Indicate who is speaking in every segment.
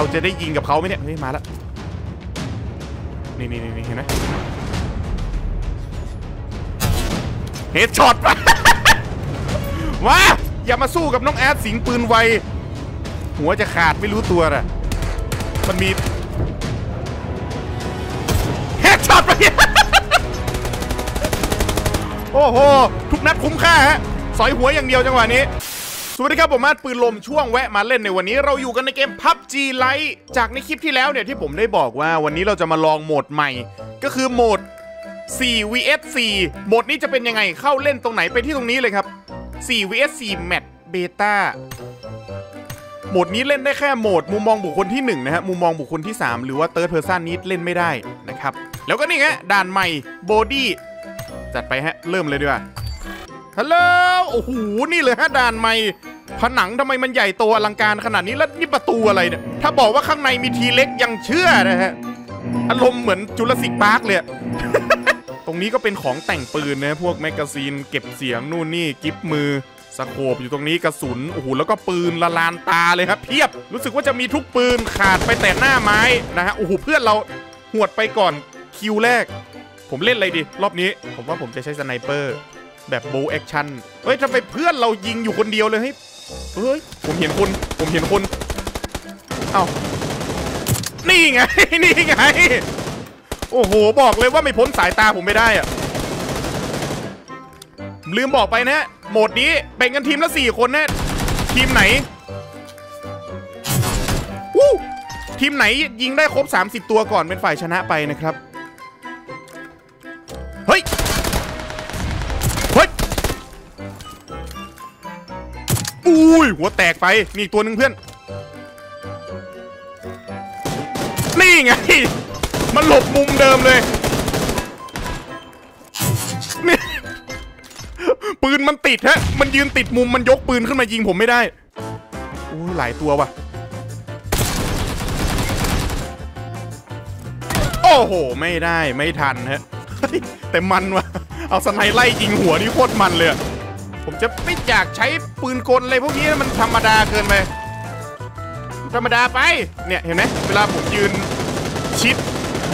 Speaker 1: เราจะได้ยิงกับเขาไหมเนี่ยเฮ้ยมาแล้วนี่นี่นี่เห็นไหม headshot มาอย่ามาสู้กับน้องแอดสิงห์ปืนไว หัวจะขาดไม่รู้ตัวน่ะมันมี headshot ไปโอ้โห ทุกนัดคุ้มค่าฮะ สอยหัวอย่างเดียวจังหวะนี้ สวัสดีครับผมมาดปืนลมช่วงแวะมาเล่นในวันนี้เราอยู่กันในเกม PUBG Lite จากในคลิปที่แล้วเนี่ยที่ผมได้บอกว่าวันนี้เราจะมาลองโหมดใหม่ ก็คือโหมด 4 vs 4โหมดนี้จะเป็นยังไงเข้าเล่นตรงไหนไปที่ตรงนี้เลยครับ 4 vs 4 match beta โหมดนี้เล่นได้แค่โหมดมุมมองบุคคลที่1นะฮะมุมมองบุคคลที่ 3 หรือว่า Third Person นี้เล่นไม่ได้นะครับ แล้วก็นี่ฮะด่านใหม่ bodyจัดไปฮะเริ่มเลยดีกว่าฮัลโหลโอ้โหนี่เลยฮะด่านใหม่ ผนังทำไมมันใหญ่โตอลังการขนาดนี้ แล้วนี่ประตูอะไรเนี่ย ถ้าบอกว่าข้างในมี T-Rex ยังเชื่อนะฮะ อารมณ์เหมือน Jurassic Park เลยอะตรงนี้ก็เป็นของแต่งปืนนะพวก magazine เก็บเสียงนู่นนี่ grip มือ scope อยู่ตรงนี้กระสุน โอ้โห แล้วก็ปืนละลานตาเลยครับเพียบ รู้สึกว่าจะมีทุกปืนขาดไปแต่หน้าไม้นะฮะ โอ้โห เพื่อนเราหวดไปก่อนคิวแรก ผมเล่นอะไรดี รอบนี้ ผมว่าผมจะใช้ sniper แบบ bolt action เฮ้ยทำไมเพื่อนเรายิงอยู่คนเดียวเลยเฮ้ย เฮ้ย ผมเห็นคนผมเห็นคนเอ้า นี่ไง นี่ไง โอ้โห บอกเลยว่าไม่พ้นสายตาผมไม่ได้อะลืมบอกไปนะโหมดนี้แบ่งกันทีมละ4คนนะ ทีมไหนวู้ทีมไหนยิงได้ครบ 30 ตัวก่อนเป็นฝ่ายชนะไปนะครับ เฮ้ย อุ้ยหัวแตกไปมีอีกตัวหนึ่งเพื่อน นี่ไง มันหลบมุมเดิมเลยนี่ปืนมันติดฮะ มันยืนติดมุมมันยกปืนขึ้นมายิงผมไม่ได้อู้หลายตัวว่ะ โอ้โห ไม่ได้ไม่ทันฮะแต่มันว่ะ เอาสไนไล่ยิงหัวนี่โคตรมันเลยอะ ผมจะไม่อยากใช้ปืนกลอะไรพวกนี้มันธรรมดาเกินไป ธรรมดาไป เนี่ยเห็นไหมเวลาผมยืนชิด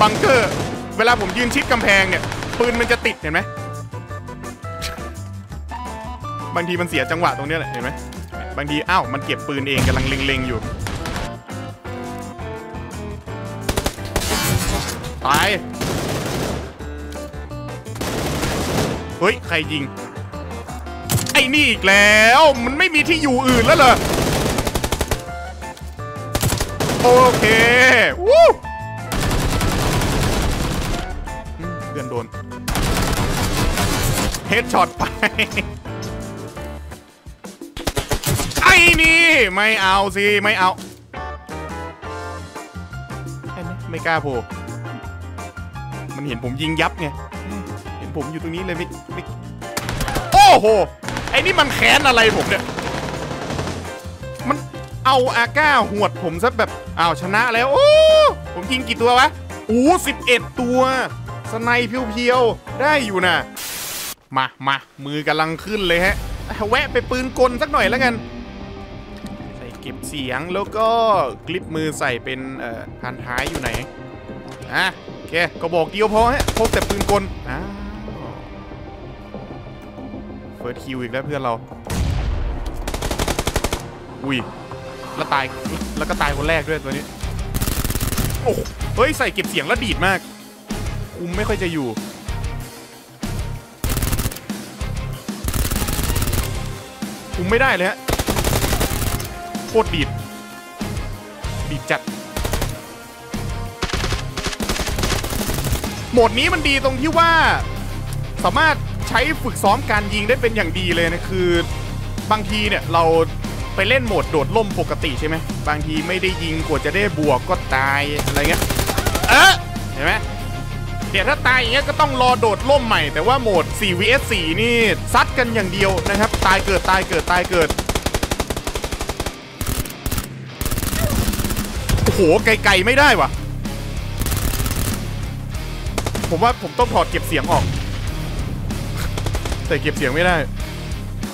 Speaker 1: บังเกอร์ เวลาผมยืนชิดกำแพงเนี่ย ปืนมันจะติดเห็นไหมบางทีมันเสียจังหวะตรงเนี้ยแหละเห็นไหมบางทีอ้าวมันเก็บปืนเองกำลังเล็งๆอยู่ตายเฮ้ย ใครยิง อ้นี่อีกแล้ว มันไม่มีที่อยู่อื่นแล้วเหรอ โอเควู้เพื่อนโดน เฮดช็อตไป ไอ้นี่ไม่เอาสิ ไม่เอาเห็นไหมไม่กล้าโผล่มันเห็นผมยิงยับไง เห็นผมอยู่ตรงนี้เลยไม่ไม่โอ้โห อ้นี่มันแค้นอะไรผมเนี่ย มันเอาอาก้าหวดผมซะแบบอ้าวชนะแล้วโอ้ผมยิงกี่ตัววะอู้สิบเอ็ดตัว สไนเพียวๆ ได้อยู่นะมามามือกำลังขึ้นเลยฮะ แวะไปปืนกลสักหน่อยแล้วกัน ใส่เก็บเสียงแล้วก็ grip มือใส่เป็นเอ่อพานท้ายอยู่ไหนอะโอเคกระบอกเดียวพอฮะพกแต่ปืนกลอ้า first kill อีกแล้วเพื่อนเรา อุ้ย แล้วตาย แล้วก็ตายคนแรกด้วยตัวนี้ โอ้เฮ้ย ใส่เก็บเสียงแล้วดีดมาก คุมไม่ค่อยจะอยู่ คุมไม่ได้เลยฮะ โคตรดีด ดีดจัดโหมดนี้มันดีตรงที่ว่าสามารถ ใช้ฝึกซ้อมการยิงได้เป็นอย่างดีเลยนะคือบางทีเนี่ยเราไปเล่นโหมดโดดล่มปกติใช่ไหมบางทีไม่ได้ยิงกว่าจะได้บวกก็ตายอะไรเงี้ยเออเห็นไหมเดี๋ยวถ้าตายอย่างเงี้ยก็ต้องรอโดดล่มใหม่ แต่ว่าโหมด 4 vs 4 นี่ซัดกันอย่างเดียวนะครับ ตายเกิดตายเกิดตายเกิดโอ้โหไกลๆไม่ได้วะผมว่าผมต้องถอดเก็บเสียงออก แต่เก็บเสียงไม่ได้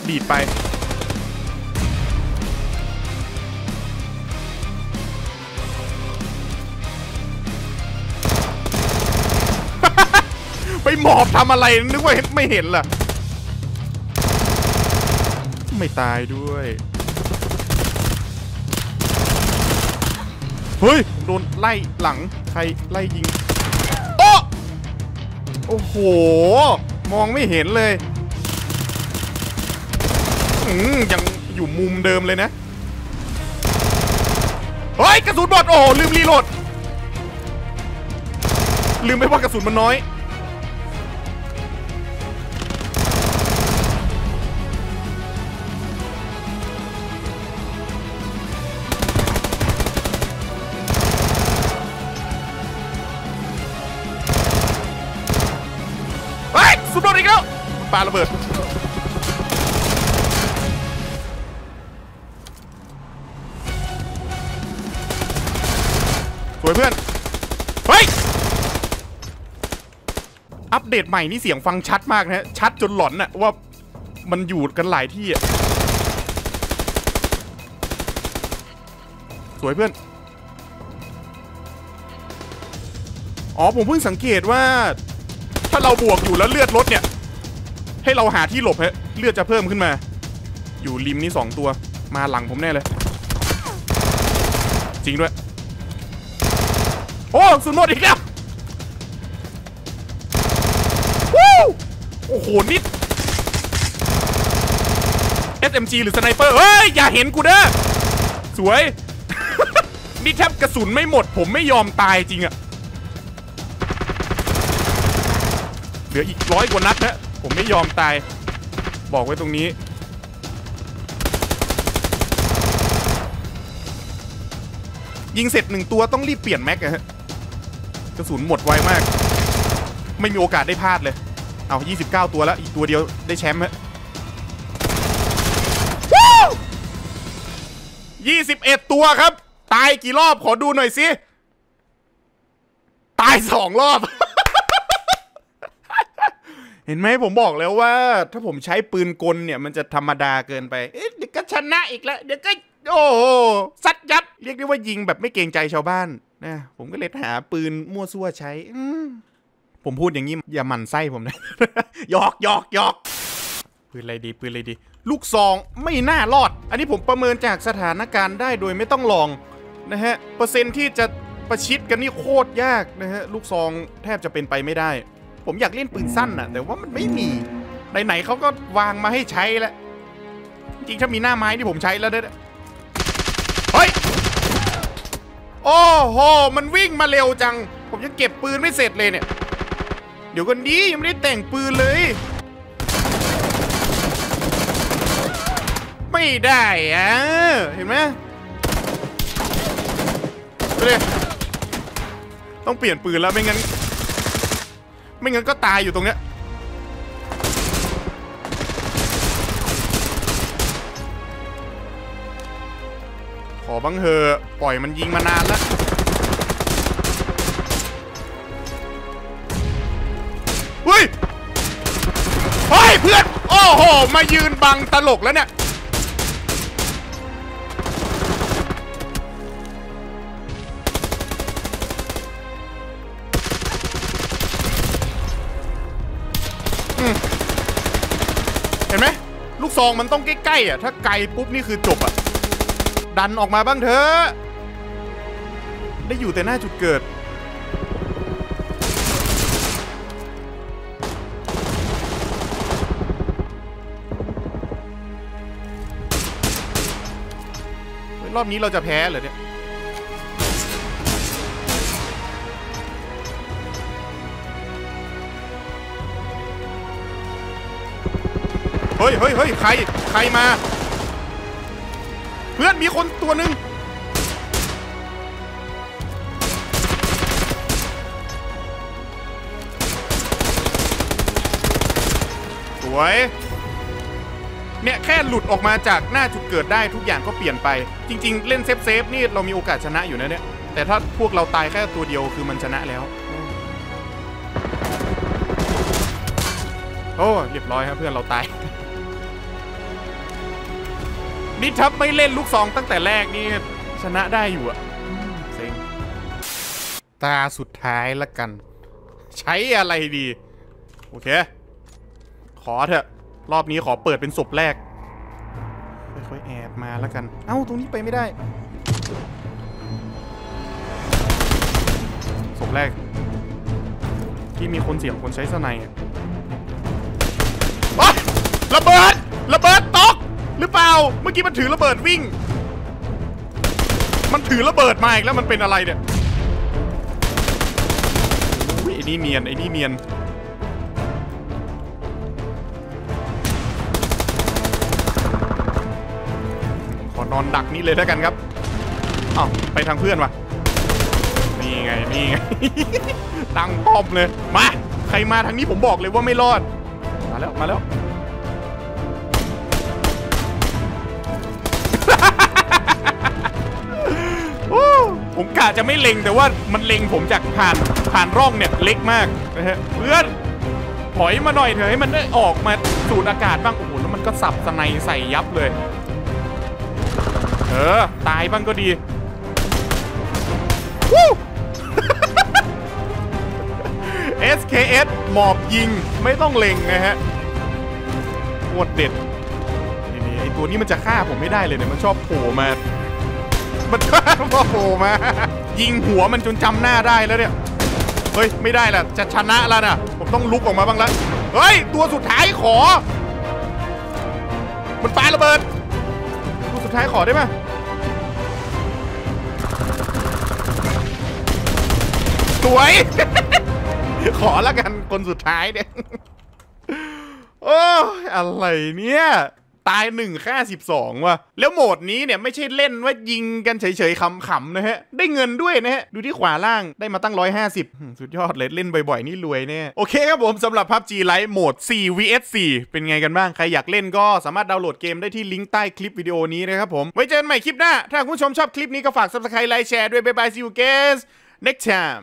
Speaker 1: บีดไป ไปหมอบทำอะไร นึกว่าไม่เห็นล่ะ ไม่ตายด้วย เฮ้ย โดนไล่หลัง ใครไล่ยิง โอ้โอ้โห มองไม่เห็นเลย อืมยังอยู่มุมเดิมเลยนะ เฮ้ย กระสุนหมดโอ้โหลืมรีโหลด ลืมไปว่ากระสุนมันน้อย เฮ้ยสุดโดอีกแล้วปาระเบิด สวยเพื่อน เฮ้ย อัปเดตใหม่นี่เสียงฟังชัดมากนะฮะ ชัดจนหลอนน่ะว่ามันอยู่กันหลายที่อะสวยเพื่อน อ๋อผมเพิ่งสังเกตว่า ถ้าเราบวกอยู่แล้วเลือดลดเนี่ย ให้เราหาที่หลบฮะ เลือดจะเพิ่มขึ้นมา อยู่ริมนี่สองตัว มาหลังผมแน่เลย จริงด้วย โอ้สุดหมดอีกแล้ววู้โอ้โหนิด SMG หรือสไนเปอร์เฮ้ย อย่าเห็นกูเด้อสวย นี่แทบกระสุนไม่หมด ผมไม่ยอมตายจริงอะเหลืออีกร้อยกว่านัดนะ ผมไม่ยอมตาย บอกไว้ตรงนี้ยิงเสร็จหนึ่งตัวต้องรีบเปลี่ยนแม็กอะฮะ กระสุนหมดไวมาก ไม่มีโอกาสได้พลาดเลย เอา 29 ตัวแล้ว อีกตัวเดียวได้แชมป์ฮะยี่สิบเอ็ดตัวครับ ตายกี่รอบขอดูหน่อยสิตายสองรอบ เห็นไหมผมบอกแล้วว่า ถ้าผมใช้ปืนกลเนี่ย มันจะธรรมดาเกินไป เอ๊ะเดี๋ยวก็ชนะอีกแล้ว เดี๋ยวก็โอ้โหซัดยับเรียกได้ว่ายิงแบบไม่เกรงใจชาวบ้าน นะผมก็เลยหาปืนมั่วซั่วใช้อืผมพูดอย่างนี้อย่าหมั่นไส้ผมนะหยอกหยอกหยอกปืนอะไรดีปืนอะไรดี ลูกซองไม่น่ารอด อันนี้ผมประเมินจากสถานการณ์ได้โดยไม่ต้องลองนะฮะเปอร์เซ็นที่จะประชิดกันนี่โคตรยากนะฮะลูกซองแทบจะเป็นไปไม่ได้ ผมอยากเล่นปืนสั้นน่ะแต่ว่ามันไม่มีไหนๆเขาก็วางมาให้ใช้แล้วจริงๆถ้ามีหน้าไม้ที่ผมใช้แล้วเด้อเฮ้ย โอ้โห มันวิ่งมาเร็วจัง ผมยังเก็บปืนไม่เสร็จเลยเนี่ย เดี๋ยวกันดียังไม่ได้แต่งปืนเลย ไม่ได้อะเห็นไหมไปเลยต้องเปลี่ยนปืนแล้วไม่งั้น ไม่งั้นก็ตายอยู่ตรงเนี้ย อบังเหอะปล่อยมันยิงมานานแล้ว เฮ้ย เฮ้ย เพื่อน โอ้โห มายืนบังตลกแล้วเนี่ย เห็นไหม ลูกซองมันต้องใกล้ๆอะ ถ้าไกลปุ๊บนี่คือจบอะ ดันออกมาบ้างเถอะ ได้อยู่แต่หน้าจุดเกิด รอบนี้เราจะแพ้เหรอเนี่ยเฮ้ยเฮ้ยเฮ้ยใคร ใครมา เพื่อนมีคนตัวหนึ่งสวย เนี่ยแค่หลุดออกมาจากหน้าจุดเกิดได้ทุกอย่างก็เปลี่ยนไป จริง ๆ เล่น safe safe นี่เรามีโอกาสชนะอยู่นะเนี่ย แต่ถ้าพวกเราตายแค่ตัวเดียวคือมันชนะแล้ว โอ้เรียบร้อยครับเพื่อนเราตาย นี่ถ้าไม่เล่นลูกซองตั้งแต่แรกนี่ชนะได้อยู่อะเซ็งตาสุดท้ายละกัน ใช้อะไรดี โอเค ขอเถอะ รอบนี้ขอเปิดเป็นศพแรก ค่อยๆแอบมาแล้วกัน เอ้า ตรงนี้ไปไม่ได้ศพแรก ที่มีคนเสียงคนใช้สไนระเบิด ระเบิดต หรือเปล่า เมื่อกี้มันถือระเบิดวิ่ง มันถือระเบิดมาอีกแล้วมันเป็นอะไรเนี่ยอุ้ยไอ้นี่เนียนไอ้นี่เนียนขอนอนดักนี่เลยแล้วกันครับอ้าวไปทางเพื่อนวะนี่ไงนี่ไงตั้งป้อมเลยมาใครมาทางนี้ผมบอกเลยว่าไม่รอดมาแล้วมาแล้ว ผมกะจะไม่เล็งแต่ว่ามันเล็งผมจากผ่านผ่านร่องเนี่ยเล็กมากนะฮะเพื่อนถอยมาหน่อยเถอะให้มันได้ออกมาสูดอากาศบ้างโอ้โหแล้วมันก็สับสไนใส่ยับเลย เออ ตายบ้างก็ดีวู้ SKS หมอบยิงไม่ต้องเล็งนะฮะโคตรเด็ดนี่นี่ไอตัวนี้มันจะฆ่าผมไม่ได้เลยเนี่ยมันชอบโผล่มา มันชอบโผล่มา ยิงหัวมันจนจำหน้าได้แล้วเนี่ย เฮ้ย ไม่ได้ละจะชนะแล้วนะผมต้องลุกออกมาบ้างแล้วเฮ้ย ตัวสุดท้ายขอ มันปาระเบิด ตัวสุดท้ายขอได้ไหมสวย ขอละกันคนสุดท้ายเนี่ยโอ้อะไรเนี่ย ตายหนึ่งค่าสิบสองว่ะ แล้วโหมดนี้เนี่ยไม่ใช่เล่นว่ายิงกันเฉยๆขำๆนะฮะ ได้เงินด้วยนะฮะ ดูที่ขวาล่างได้มาตั้ง150สุดยอดเลยเล่นบ่อยๆ นี่รวยแน่โอเคครับผมสำหรับ PUBG Lite โหมด 4 vs 4 เป็นไงกันบ้าง ใครอยากเล่นก็สามารถดาวน์โหลดเกมได้ที่ลิงก์ใต้คลิปวิดีโอนี้นะครับผม ไว้เจอกันใหม่คลิปหน้า ถ้าคุณผู้ชมชอบคลิปนี้ก็ฝาก subscribe ไลค์แชร์ด้วยบ๊ายบาย see you guys next time